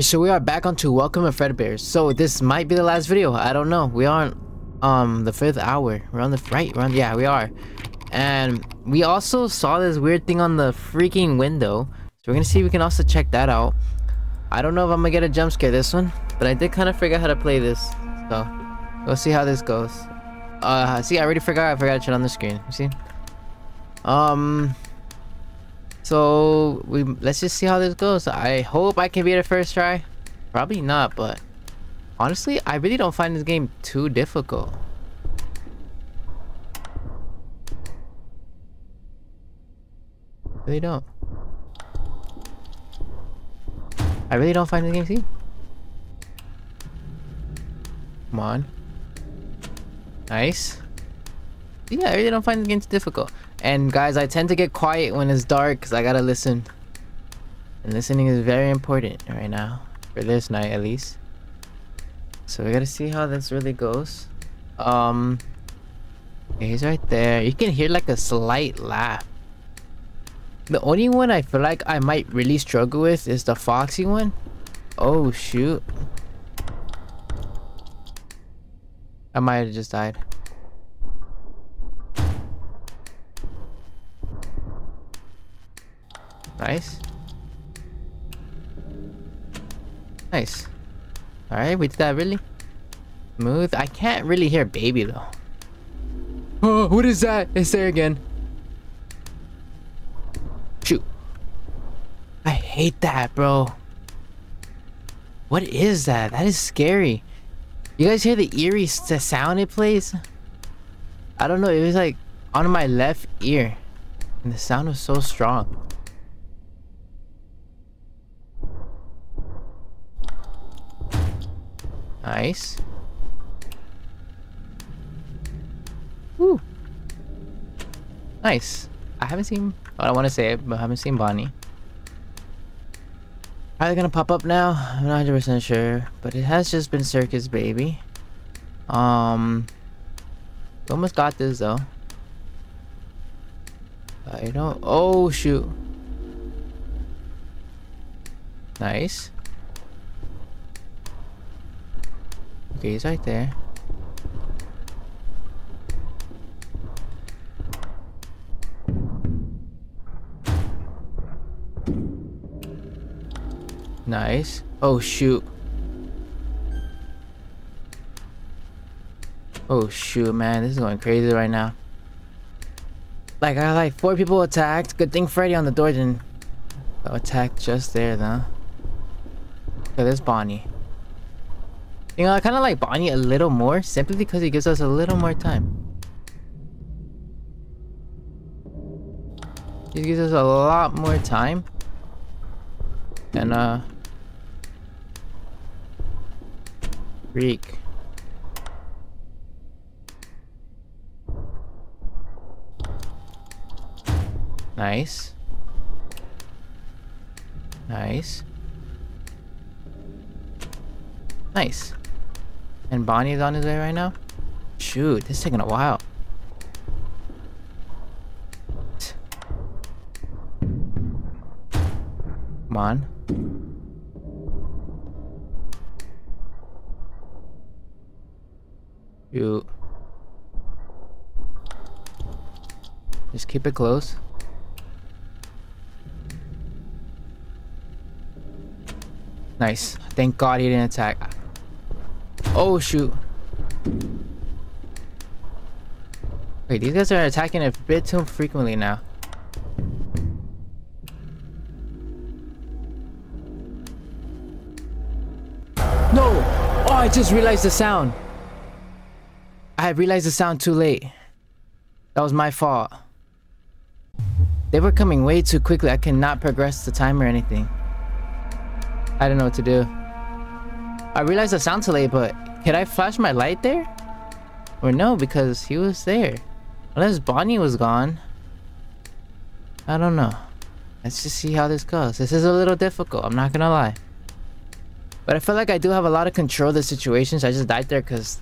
so we are back onto Welcome to Fredbear's. So this might be the last video. I don't know. We are on um the fifth hour. We're on the right. We're on yeah we are, and we also saw this weird thing on the freaking window. So we're gonna see if we can also check that out. I don't know if I'm gonna get a jump scare this one, but I did kind of figure out how to play this. So we'll see how this goes. Uh, see, I already forgot. I forgot to turn on the screen. You see? Um. So we let's just see how this goes. I hope I can beat it first try. Probably not, but honestly, I really don't find this game too difficult. Really don't. I really don't find this game. Come on. Nice. Yeah, I really don't find the game too difficult. And guys, I tend to get quiet when it's dark because I gotta listen. And listening is very important right now. For this night at least. So we gotta see how this really goes. Um he's right there. You can hear like a slight laugh. The only one I feel like I might really struggle with is the Foxy one. Oh shoot. I might have just died. Nice. Nice. Alright, we did that really smooth. I can't really hear baby though. Oh, what is that? It's there again. Shoot. I hate that, bro. What is that? That is scary. You guys hear the eerie sound it plays? I don't know. It was like on my left ear. And the sound was so strong. Nice. Woo. Nice. I haven't seen. I want to say it, but I haven't seen Bonnie. Are they gonna pop up now? I'm not 100% sure, but it has just been Circus Baby. Um, almost got this though. I don't. Oh shoot. Nice. Okay, he's right there. Nice. Oh, shoot. Oh, shoot, man. This is going crazy right now. Like, I like four people attacked. Good thing Freddy on the door didn't uh, attack just there, though. There's Bonnie. You know, I kind of like Bonnie a little more simply because he gives us a little more time. He gives us a lot more time. And, uh... Freak. Nice. Nice. Nice. And Bonnie's on his way right now? Shoot, this is taking a while. Come on. Shoot. Just keep it close. Nice. Thank God he didn't attack. Oh, shoot. Wait, these guys are attacking a bit too frequently now. No! Oh, I just realized the sound. I realized the sound too late. That was my fault. They were coming way too quickly. I cannot progress the time or anything. I don't know what to do. I realized the sound too late, but can I flash my light there? Or no, because he was there. Unless Bonnie was gone. I don't know. Let's just see how this goes. This is a little difficult, I'm not gonna lie. But I feel like I do have a lot of control of the situations. I just died there because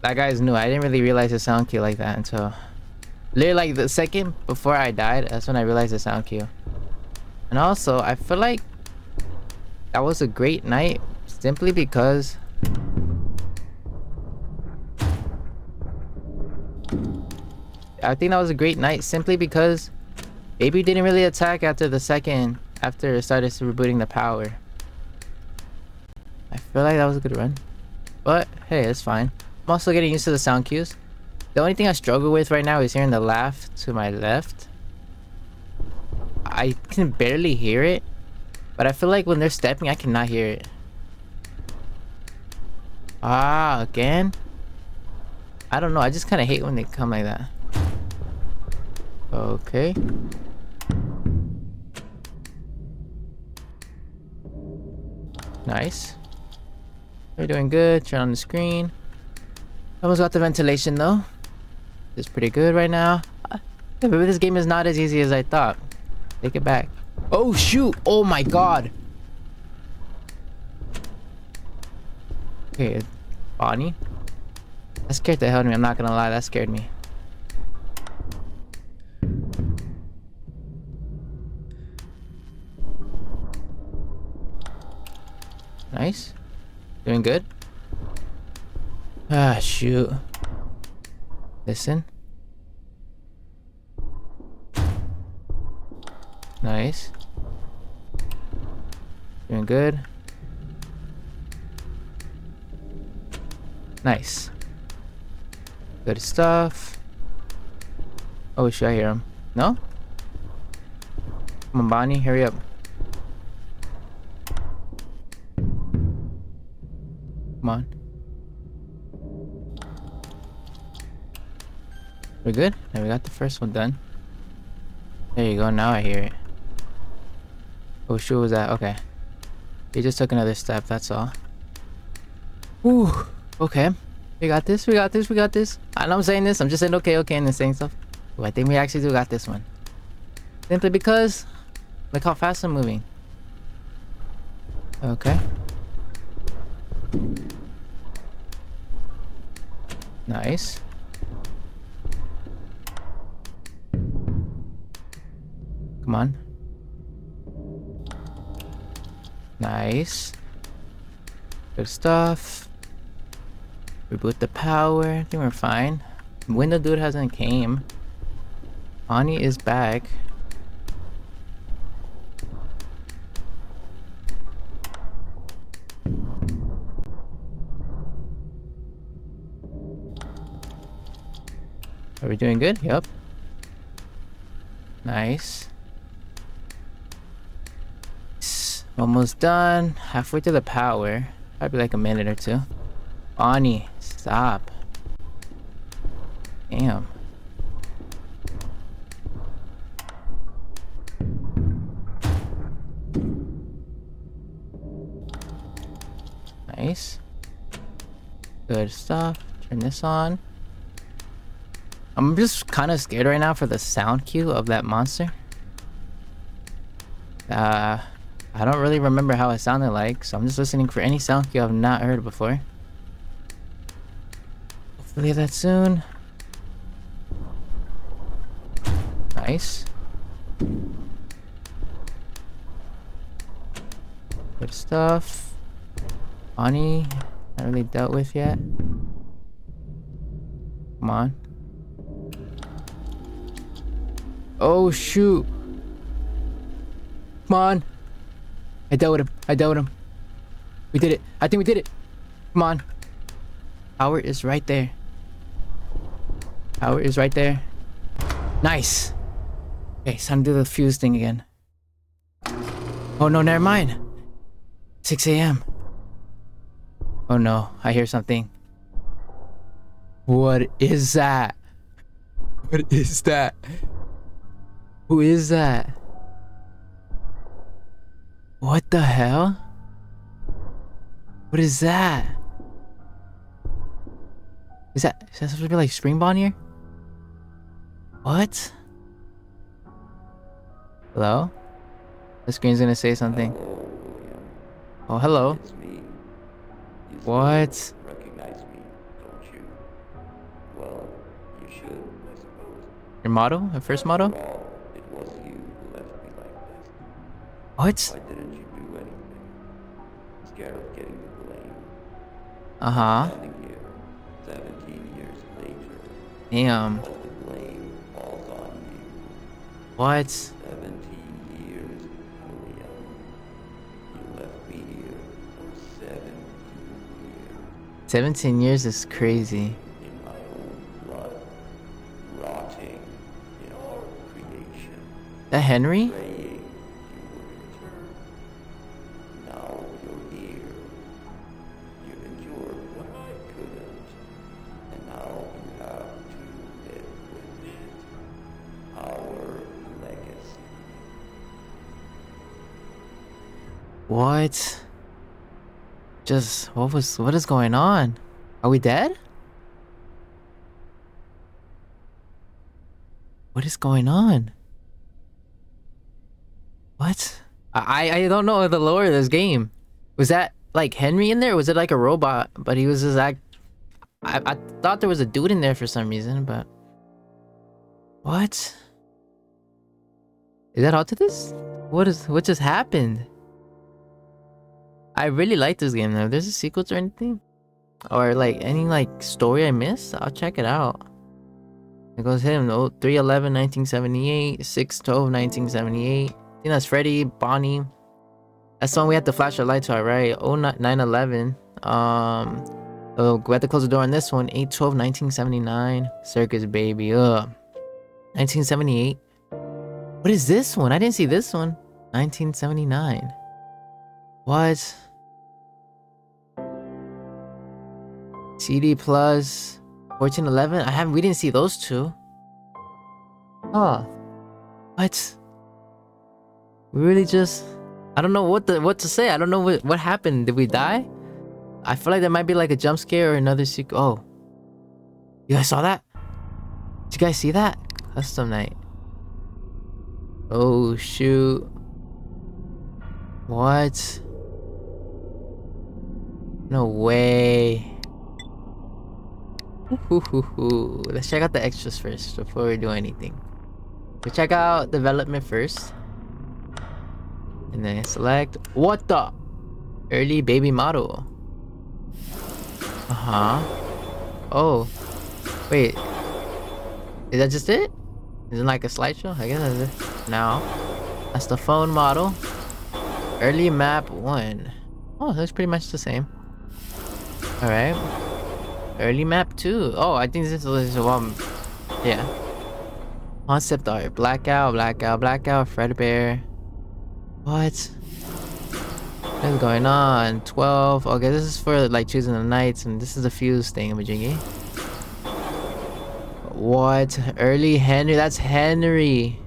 that guy's new. I didn't really realize the sound cue like that until... Literally like the second before I died, that's when I realized the sound cue. And also, I feel like that was a great night simply because I think that was a great night simply because Baby didn't really attack after the second after it started rebooting the power. I feel like that was a good run. But hey, it's fine. I'm also getting used to the sound cues. The only thing I struggle with right now is hearing the laugh to my left. I can barely hear it, but I feel like when they're stepping, I cannot hear it. Ah, again? I don't know, I just kind of hate when they come like that. Okay. Nice. We're doing good. Turn on the screen. Almost got the ventilation though. It's pretty good right now. But this game is not as easy as I thought. Take it back. Oh shoot! Oh my god! Okay, Bonnie. That scared the hell out of me, I'm not gonna lie, that scared me. Nice. Doing good. Ah, shoot. Listen. Nice. Doing good. Nice. Good stuff. Oh, should I hear him? No? Come on, Bonnie, hurry up. On. We're good? We got the first one done. There you go, now I hear it. Oh, shoot, was that? Okay. He just took another step, that's all. Ooh, okay. We got this, we got this, we got this. I know I'm saying this, I'm just saying okay, okay, and then saying stuff. Ooh, I think we actually do got this one. Simply because, look how fast I'm moving. Okay. Nice. Come on. Nice. Good stuff. Reboot the power. I think we're fine. Window dude hasn't came. Ani is back. We doing good? Yep. Nice. Almost done. Halfway to the power. Probably like a minute or two. Bonnie, stop. Damn. Nice. Good stuff. Turn this on. I'm just kind of scared right now for the sound cue of that monster. Uh, I don't really remember how it sounded like, so I'm just listening for any sound cue I've not heard before. Hopefully that soon. Nice. Good stuff. Bonnie, not really dealt with yet. Come on. Oh shoot. Come on. I dealt with him. I dealt with him. We did it. I think we did it. Come on. Power is right there. Power is right there. Nice. Okay, it's time to do the fuse thing again. Oh no, never mind. 6 a.m. Oh no, I hear something. What is that? What is that? Who is that? What the hell? What is that? Is that is that supposed to be like Spring Bonnier? What? Hello? The screen's gonna say something. Oh, hello. What? still recognize me, don't you? What? Why didn't you do anything? scared of getting the blame. Uh huh. Standing here, 17 years later, Damn. all the blame falls on you. What? 17 years, William. You left me here for 17 years 17 years is crazy. in my own blood, rotting in our creation, That Henry? What? Just what was what is going on? Are we dead? What is going on? What? I I don't know the lore of this game. Was that like Henry in there? Was it like a robot? But he was just like I I thought there was a dude in there for some reason, but what? Is that all to this? What is what just happened? I really like this game though. If there's a sequel or anything, or like any like story I missed, I'll check it out. It goes him, oh, 311 1978, 612 1978. I think that's Freddy, Bonnie. That's the one we had to flash our light to, our right? Oh, 911. Um, oh, we had to close the door on this one. 812 1979. Circus Baby. Ugh. 1978. What is this one? I didn't see this one. 1979. What? CD Plus, 1411. I haven't. We didn't see those two. Huh? What? We really just. I don't know what the what to say. I don't know what what happened. Did we die? I feel like there might be like a jump scare or another sequel. Oh, you guys saw that? Did you guys see that? Custom night. Oh shoot. What? No way. Let's check out the extras first before we do anything. We check out development first. And then select what the early baby model. Uh-huh. Oh. Wait. Is that just it? Is it like a slideshow? I guess that's it. Now. That's the phone model. Early map one. Oh, that's pretty much the same. Alright. Early map too. Oh, I think this is one. Yeah. Concept art. Blackout, blackout, blackout, Fredbear. What? What is going on? 12. Okay, this is for like choosing the nights, and this is a fuse thing, Majingy. What? Early Henry? That's Henry.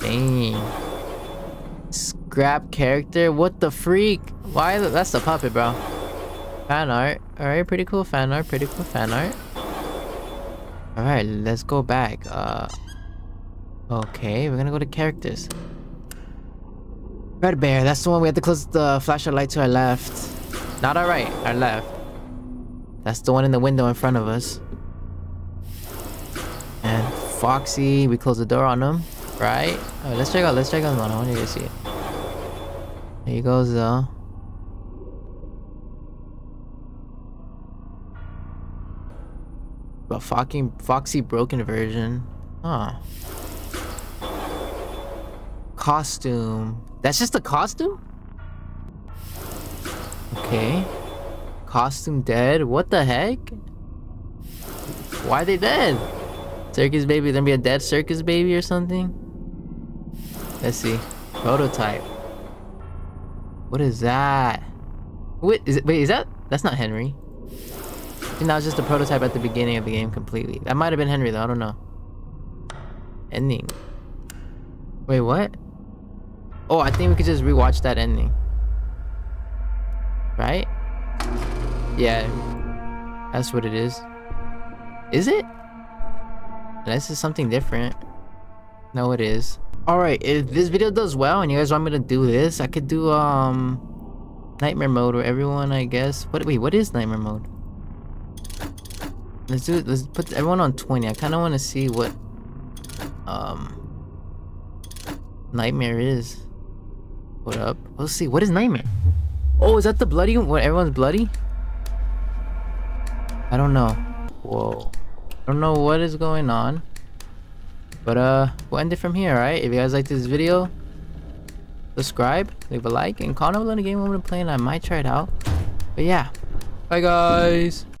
Dang. Scrap character? What the freak? Why? That's the puppet, bro. Fan art. Alright, pretty cool fan art. Pretty cool fan art. Alright, let's go back. Uh. Okay, we're gonna go to characters. Fredbear, that's the one we had to close the flashlight light to our left. Not our right, our left. That's the one in the window in front of us. And Foxy, we close the door on him, right? Alright, let's check out, let's check out one. I want you to see it. There he goes though. But fucking Foxy broken version. Huh. Costume. That's just a costume? Okay. Costume dead? What the heck? Why are they dead? Circus baby, there be a dead circus baby or something? Let's see. Prototype. What is that? Wait, is it, wait, is that? That's not Henry. Think that was just a prototype at the beginning of the game completely. That might have been Henry though, I don't know. Ending. Wait, what? Oh, I think we could just rewatch that ending. Right? Yeah. That's what it is. Is it? This is something different. No, it is. Alright, if this video does well and you guys want me to do this, I could do, um... Nightmare mode where everyone, I guess... What? Wait, what is nightmare mode? Let's do it. Let's put everyone on 20. I kind of want to see what, um... Nightmare is. What up? Let's see. What is nightmare? Oh, is that the bloody when everyone's bloody? I don't know. Whoa. I don't know what is going on. But uh, we'll end it from here, alright? If you guys like this video, subscribe, leave a like, and comment below the game I'm going to play and I might try it out. But yeah. Bye guys.